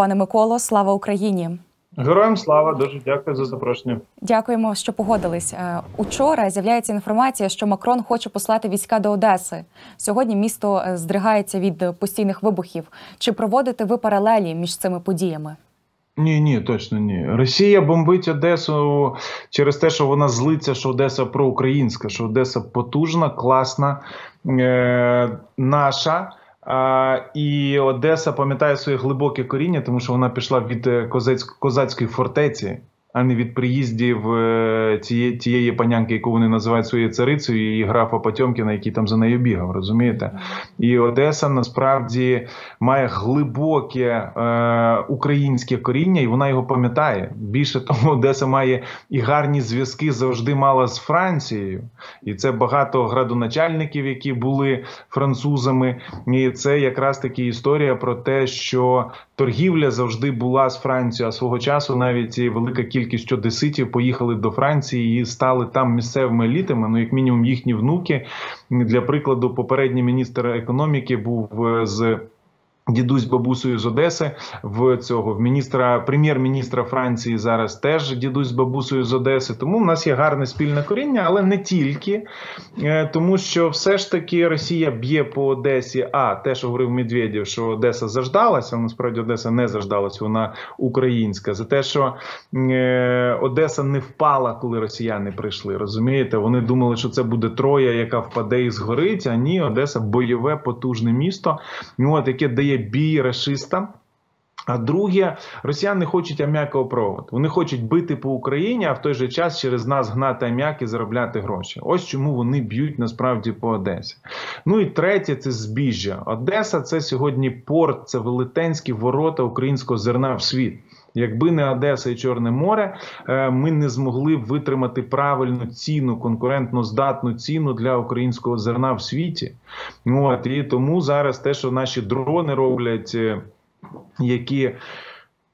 Пане Миколо, слава Україні! Героям слава дуже дякую за запрошення. Дякуємо, що погодились. Е, учора з'являється інформація, що Макрон хоче послати війська до Одеси. Сьогодні місто е, здригається від постійних вибухів. Чи проводите ви паралелі між цими подіями? Ні, ні, точно ні. Росія бомбить Одесу через те, що вона злиться, що Одеса проукраїнська, що Одеса потужна, класна, е- наша. І Одеса пам'ятає своє глибоке коріння, тому що вона пішла від е, козацької фортеці а не від приїздів е, тієї тієї панянки, яку вони називають своєю царицею, і графа Потьомкіна, який там за нею бігав, розумієте? І Одеса насправді має глибоке е, українське коріння, і вона його пам'ятає. Більше того, Одеса має і гарні зв'язки завжди мала з Францією, і це багато градоначальників, які були французами. І це якраз таки історія про те, що торгівля завжди була з Францією, а свого часу навіть і велика кількість одеситів поїхали до Франції і стали там місцевими елітами. Ну, як мінімум, їхні внуки для прикладу, попередній міністр економіки був е, з. Дідусь бабусею з Одеси в цього в міністра прем'єр-міністра Франції зараз теж дідусь з бабусею з Одеси. Тому в нас є гарне спільне коріння, але не тільки е, тому, що все ж таки Росія б'є по Одесі. А те, що говорив Медведєв, що Одеса заждалася, насправді Одеса не заждалась, вона українська. За те, що е, Одеса не впала, коли росіяни прийшли. Розумієте, вони думали, що це буде Троя, яка впаде і згорить. А ні, Одеса бойове, потужне місто, от яке дає бій расистам. А друге, росіяни хочуть ам'якового проводу. Вони хочуть бити по Україні, а в той же час через нас гнати ам'як і заробляти гроші. Ось чому вони б'ють насправді по Одесі. Ну і третє це збіжжя. Одеса це сьогодні порт, це велетенські ворота українського зерна в світ. Якби не Одеса і Чорне море, е, ми не змогли витримати правильну ціну, конкурентно здатну ціну для українського зерна в світі. От і тому зараз те, що наші дрони роблять, е, які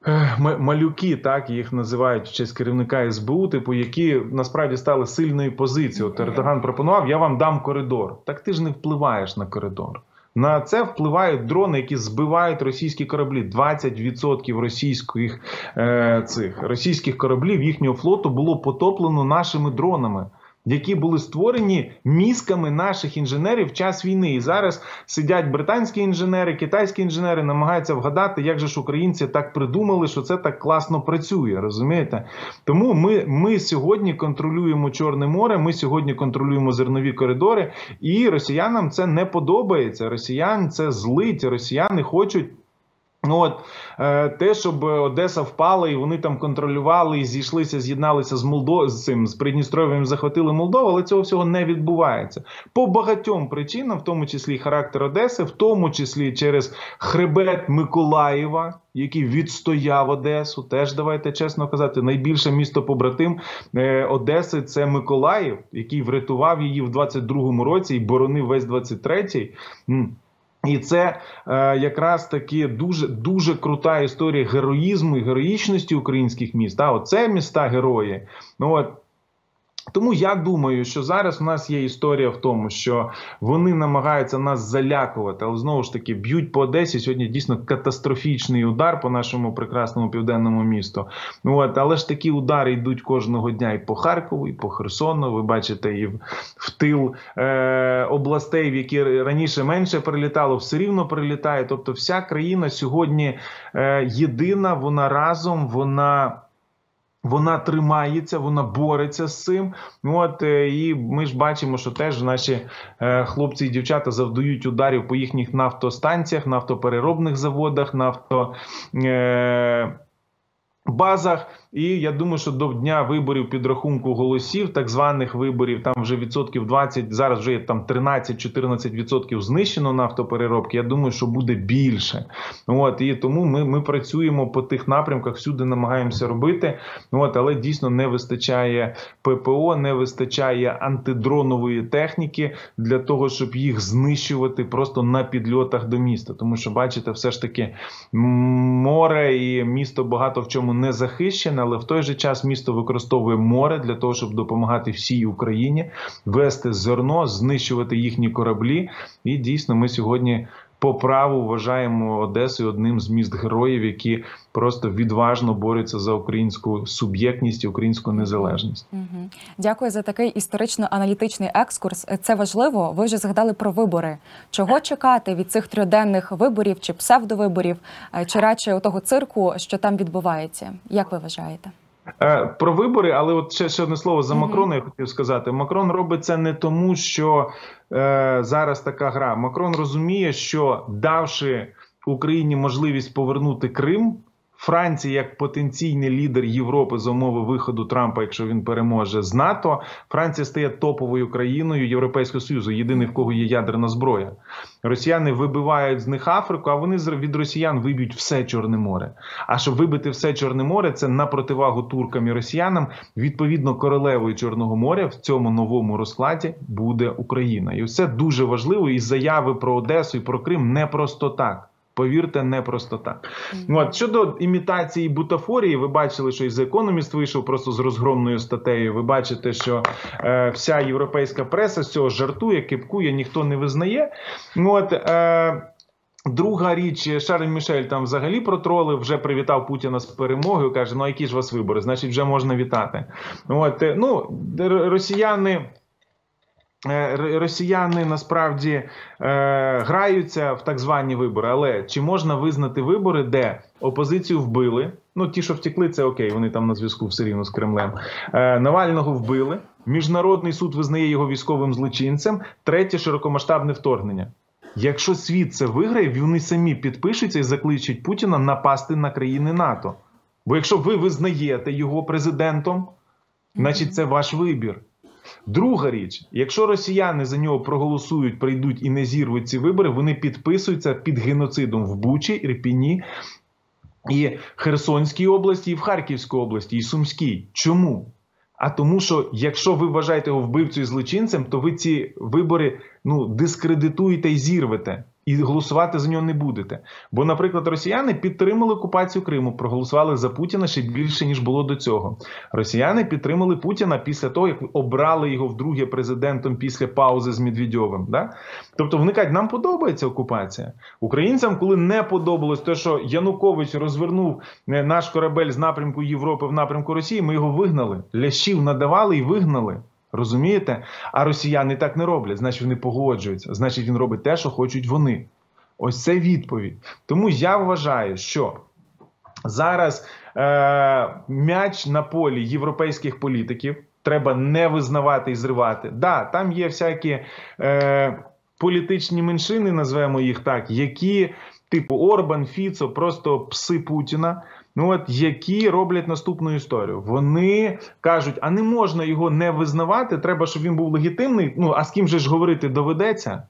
е, Малюки, так їх називають в честь керівника СБУ, типу, які насправді стали сильною позицією. От Ердоган пропонував: я вам дам коридор. Так ти ж не впливаєш на коридор. На це впливають дрони, які збивають російські кораблі. 20% російських е, цих російських кораблів їхнього флоту було потоплено нашими дронами які були створені мізками наших інженерів в час війни. І зараз сидять британські інженери, китайські інженери, намагаються вгадати, як же ж українці так придумали, що це так класно працює. Розумієте? Тому ми, ми сьогодні контролюємо Чорне море. Ми сьогодні контролюємо зернові коридори, і росіянам це не подобається. Росіян це злить. Росіяни хочуть. Ну от е, те, щоб Одеса впала, і вони там контролювали і зійшлися, з'єдналися з Молдо з цим з Придністров'ям, захватили Молдову, але цього всього не відбувається по багатьом причинам, в тому числі характер Одеси, в тому числі через хребет Миколаєва, який відстояв Одесу. Теж давайте чесно казати, найбільше місто побратим е, Одеси це Миколаїв, який врятував її в 22-му році і боронив весь 23-й. І це е, якраз таки дуже дуже крута історія героїзму і героїчності українських міст. А оце міста герої. Ну от тому я думаю, що зараз у нас є історія в тому, що вони намагаються нас залякувати, але знову ж таки б'ють по Одесі. Сьогодні дійсно катастрофічний удар по нашому прекрасному південному місту. От, але ж такі удари йдуть кожного дня і по Харкову, і по Херсону. Ви бачите, і в тил е, областей, в які раніше менше прилітало, все рівно прилітає. Тобто, вся країна сьогодні е, єдина, вона разом, вона. Вона тримається, вона бореться з цим. От е, і ми ж бачимо, що теж наші е, хлопці і дівчата завдають ударів по їхніх нафтостанціях, нафтопереробних заводах, нафто. Базах. І я думаю, що до дня виборів підрахунку голосів, так званих виборів, там вже відсотків 20, зараз вже є там 13-14 відсотків знищено нафтопереробки. Я думаю, що буде більше. От і тому ми ми працюємо по тих напрямках, всюди намагаємося робити. От, але дійсно не вистачає ППО, не вистачає антидронової техніки для того, щоб їх знищувати просто на підльотах до міста. Тому що, бачите, все ж таки море і місто багато в чому не захищене, але в той же час місто використовує море для того, щоб допомагати всій Україні вести зерно, знищувати їхні кораблі. І дійсно, ми сьогодні по праву вважаємо Одесу одним з міст героїв, які просто відважно борються за українську суб'єктність і українську незалежність. Угу. Дякую за такий історично-аналітичний екскурс. Це важливо. Ви вже згадали про вибори. Чого чекати від цих трьоденних виборів чи псевдовиборів, е, чи радше того цирку, що там відбувається? Як ви вважаєте? Е, про вибори, але от ще, ще одне слово за Макрона. Я хотів сказати. Макрон робить це не тому, що е, зараз така гра. Макрон розуміє, що давши Україні можливість повернути Крим. Франція як потенційний лідер Європи за умови виходу Трампа, якщо він переможе з НАТО, Франція стає топовою країною Європейського союзу, єдиний в кого є ядерна зброя. Росіяни вибивають з них Африку, а вони від росіян виб'ють все Чорне море. А щоб вибити все Чорне море, це на противагу туркам і росіянам. Відповідно, королевою Чорного моря в цьому новому розкладі буде Україна, і все дуже важливо. І заяви про Одесу і про Крим не просто так. Повірте, не просто так. От щодо імітації бутафорії, ви бачили, що і за економіст вийшов просто з розгромною статтею. Ви бачите, що е, вся європейська преса з цього жартує, кипкує, ніхто не визнає. От е, Друга річ, Шарль Мішель там взагалі протролив, вже привітав Путіна з перемогою. Каже: ну які ж у вас вибори? Значить, вже можна вітати. От ну росіяни. Е, росіяни насправді е, граються в так звані вибори, але чи можна визнати вибори, де опозицію вбили? Ну ті, що втекли, це окей, вони там на зв'язку все рівно з Кремлем. Е, Навального вбили. Міжнародний суд визнає його військовим злочинцем. Третє широкомасштабне вторгнення. Якщо світ це виграє, вони самі підпишуться і закличуть Путіна напасти на країни НАТО. Бо якщо ви визнаєте його президентом, значить це ваш вибір. Друга річ, якщо росіяни за нього проголосують, прийдуть і не зірвуть ці вибори, вони підписуються під геноцидом в Бучі, Ірпіні і Херсонській області, і в Харківській області, і Сумській. Чому? А тому, що якщо ви вважаєте його вбивцю і злочинцем, то ви ці вибори ну дискредитуєте і зірвете і голосувати за нього не будете. Бо, наприклад, росіяни підтримали окупацію Криму, проголосували за Путіна ще більше ніж було до цього. Росіяни підтримали Путіна після того, як обрали його вдруге президентом після паузи з Медведьовим. Да? Тобто вони кажуть, нам подобається окупація українцям, коли не подобалось те, що Янукович розвернув е, наш корабель з напрямку Європи в напрямку Росії. Ми його вигнали, лящів надавали і вигнали. Розумієте? А росіяни так не роблять, значить вони погоджуються. Значить, він робить те, що хочуть вони. Ось це відповідь. Тому я вважаю, що зараз е, м'яч на полі європейських політиків треба не визнавати і зривати. Да, там є всякі е, політичні меншини, назвемо їх так, які, типу Орбан, Фіцо, просто пси Путіна. Ну от які роблять наступну історію. Вони кажуть, а не можна його не визнавати. Треба, щоб він був легітимний. Ну а з ким же ж говорити доведеться?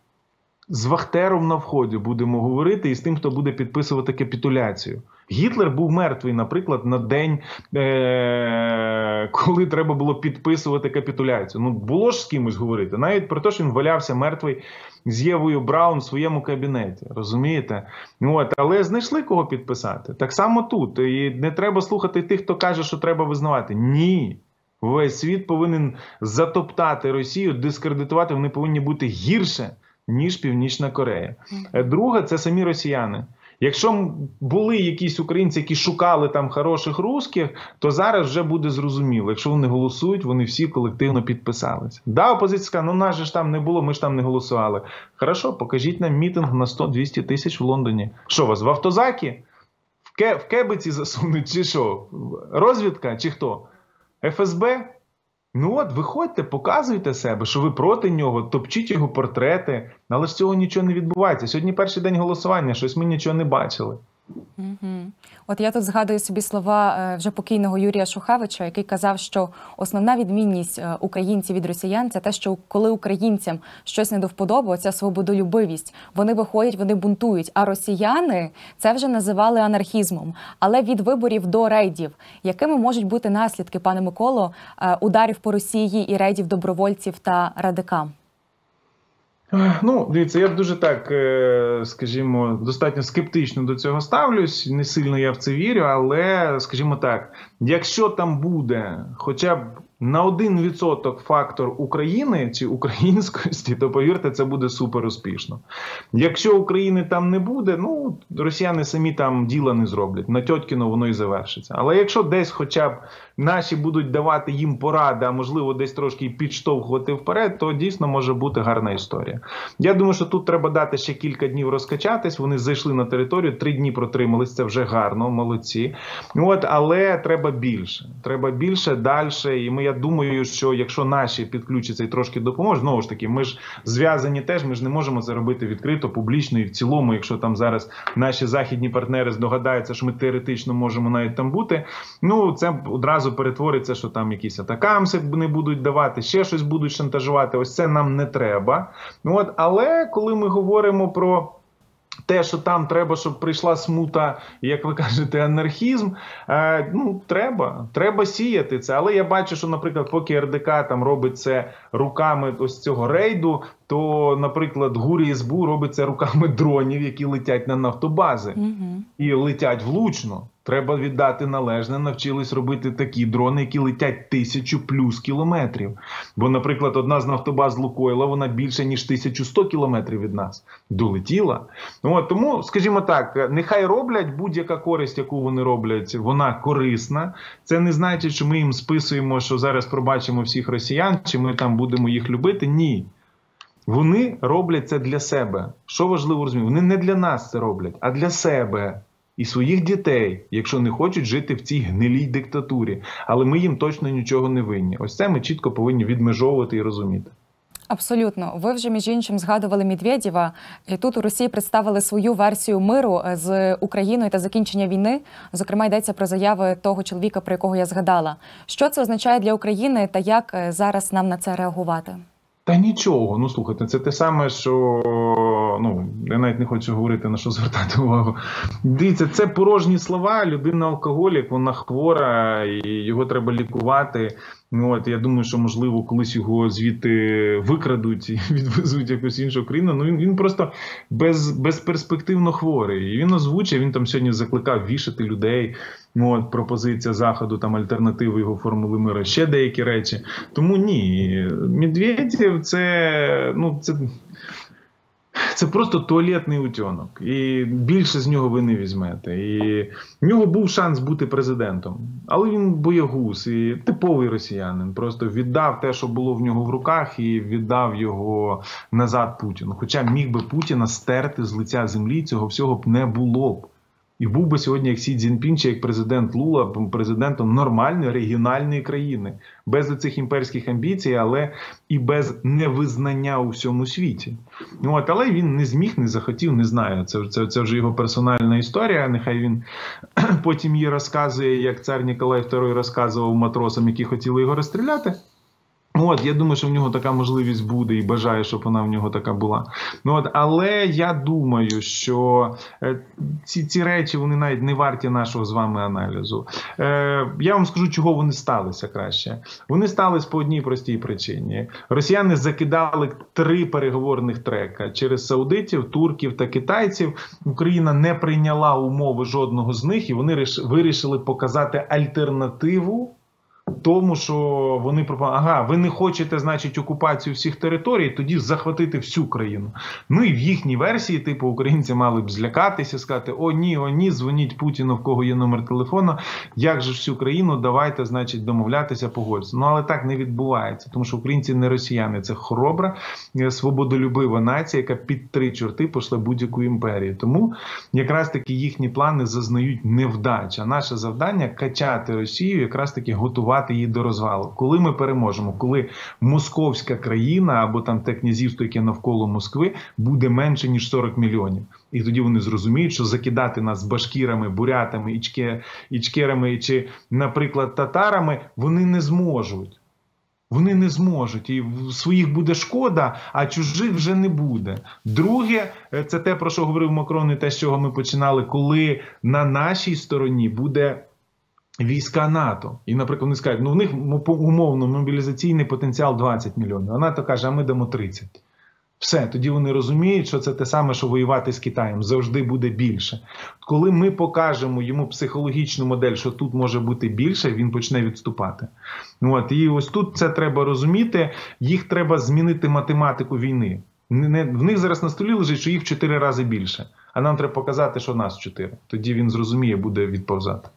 З Вахтером на вході будемо говорити і з тим, хто буде підписувати капітуляцію. Гітлер був мертвий, наприклад, на день, е- коли треба було підписувати капітуляцію. Ну було ж з кимось говорити, навіть про те, що він валявся мертвий з Євою Браун в своєму кабінеті. Розумієте? От, але знайшли кого підписати. Так само тут. І не треба слухати тих, хто каже, що треба визнавати. Ні. Весь світ повинен затоптати Росію, дискредитувати. Вони повинні бути гірше ніж Північна Корея. Друге, це самі росіяни. Якщо були якісь українці, які шукали там хороших русських, то зараз вже буде зрозуміло. Якщо вони голосують, вони всі колективно підписалися. Да, опозиція сказала, ну нас же ж там не було, ми ж там не голосували. Хорошо, покажіть нам мітинг на 100-200 тисяч в Лондоні. Що вас в автозакі? В, ке в кебиці засунуть, чи що? Розвідка, чи хто? ФСБ? Ну от, виходьте, показуйте себе, що ви проти нього, топчіть його портрети, але ж цього нічого не відбувається. Сьогодні перший день голосування, щось ми нічого не бачили. Угу. От я тут згадую собі слова е, вже покійного Юрія Шухевича, який казав, що основна відмінність е, українців від росіян це те, що коли українцям щось не до вподоби, ця свободолюбивість, вони виходять, вони бунтують. А росіяни це вже називали анархізмом. Але від виборів до рейдів, якими можуть бути наслідки, пане Миколо, е, ударів по Росії і рейдів добровольців та радикам? Ну, дивіться, я дуже так, е, скажімо, достатньо скептично до цього ставлюсь. Не сильно я в це вірю, але скажімо так, якщо там буде хоча б на 1% фактор України чи українськості, то повірте, це буде супер успішно. Якщо України там не буде, ну росіяни самі там діла не зроблять. На Тьоткіно воно і завершиться. Але якщо десь, хоча б наші будуть давати їм поради, а можливо, десь трошки підштовхувати вперед, то дійсно може бути гарна історія. Я думаю, що тут треба дати ще кілька днів розкачатись. Вони зайшли на територію, три дні протримались. Це вже гарно, молодці. От, але треба більше. Треба більше далі. І ми я думаю, що якщо наші підключаться і трошки допоможуть, знову ж таки, ми ж зв'язані теж. Ми ж не можемо це робити відкрито, публічно і в цілому, якщо там зараз наші західні партнери здогадаються, що ми теоретично можемо навіть там бути. Ну це одразу перетвориться, що там якісь атакамси не будуть давати, ще щось будуть шантажувати. Ось це нам не треба. От, але коли ми говоримо про те, що там треба, щоб прийшла смута, як ви кажете, анархізм. Е, ну треба, треба сіяти це. Але я бачу, що, наприклад, поки РДК там робить це руками ось цього рейду, то, наприклад, гурі СБУ робить це руками дронів, які летять на нафтобази Угу. і летять влучно. Треба віддати належне, навчились робити такі дрони, які летять тисячу плюс кілометрів. Бо, наприклад, одна з нафтобаз Лукойла, вона більше ніж 1100 кілометрів від нас долетіла. От, тому, скажімо так, нехай роблять будь-яка користь, яку вони роблять, вона корисна. Це не значить, що ми їм списуємо, що зараз пробачимо всіх росіян, чи ми там будемо їх любити. Ні. Вони роблять це для себе. Що важливо розуміти? Вони не для нас це роблять, а для себе і своїх дітей, якщо не хочуть жити в цій гнилій диктатурі. Але ми їм точно нічого не винні. Ось це ми чітко повинні відмежовувати і розуміти. Абсолютно, ви вже між іншим згадували Медведєва. І Тут у Росії представили свою версію миру е, з Україною та закінчення війни. Зокрема, йдеться про заяви того чоловіка, про якого я згадала. Що це означає для України та як е, зараз нам на це реагувати? Та нічого. Ну слухайте, це те саме, що ну я навіть не хочу говорити на що звертати увагу. Дивіться, це порожні слова. Людина алкоголік, вона хвора, і його треба лікувати. Ну, От я думаю, що можливо колись його звідти викрадуть і відвезуть якусь іншу країну. Ну він він просто без, безперспективно хворий. І він озвучив. Він там сьогодні закликав вішати людей. Ну, от пропозиція заходу, там альтернативи його формули мира, ще деякі речі. Тому ні, Медведєв це ну це. Це просто туалетний утьонок, і більше з нього ви не візьмете. І в нього був шанс бути президентом, але він боягуз і типовий росіянин. Просто віддав те, що було в нього в руках, і віддав його назад Путіну. Хоча міг би Путіна стерти з лиця землі, цього всього б не було б. І був би сьогодні як Сі Цзіньпін чи як президент Лула президентом нормальної регіональної країни, без цих імперських амбіцій, але і без невизнання у всьому світі. Ну, От, але він не зміг, не захотів, не знаю. Це це, це вже його персональна історія. Нехай він потім її розказує, як цар Ніколай II розказував матросам, які хотіли його розстріляти. От, я думаю, що в нього така можливість буде і бажаю, щоб вона в нього така була. Ну от, але я думаю, що е, ці ці речі вони навіть не варті нашого з вами аналізу. Е, Я вам скажу, чого вони сталися краще. Вони сталися по одній простій причині. Росіяни закидали три переговорних трека через саудитів, турків та китайців. Україна не прийняла умови жодного з них, і вони вирішили показати альтернативу. Тому що вони пропонують, ага, ви не хочете, значить, окупацію всіх територій, тоді захватити всю країну. Ну і в їхній версії, типу, українці мали б злякатися, сказати: О, ні, о, ні, дзвоніть Путіну, в кого є номер телефону. Як же всю країну давайте, значить, домовлятися, погодитися. Ну але так не відбувається, тому що українці не росіяни, це хоробра, свободолюбива нація, яка під три чорти пошле будь-яку імперію. Тому якраз таки їхні плани зазнають невдач. А наше завдання качати Росію, якраз таки готувати її до розвалу. Коли ми переможемо, коли московська країна або там те князівство, яке навколо Москви, буде менше ніж 40 мільйонів, і тоді вони зрозуміють, що закидати нас башкірами, бурятами, ічке, ічкерами чи, наприклад, татарами вони не зможуть. Вони не зможуть, і своїх буде шкода, а чужих вже не буде. Друге, це те, про що говорив Макрон, і те, з чого ми починали, коли на нашій стороні буде війська НАТО. І, наприклад, вони скажуть, ну в них умовно мобілізаційний потенціал 20 мільйонів. А НАТО каже, а ми дамо 30. Все, тоді вони розуміють, що це те саме, що воювати з Китаєм завжди буде більше. Коли ми покажемо йому психологічну модель, що тут може бути більше, він почне відступати. От і ось тут це треба розуміти. Їх треба змінити математику війни. Не, в них зараз на столі лежить, що їх в чотири рази більше. А нам треба показати, що нас чотири. Тоді він зрозуміє, буде відповзати.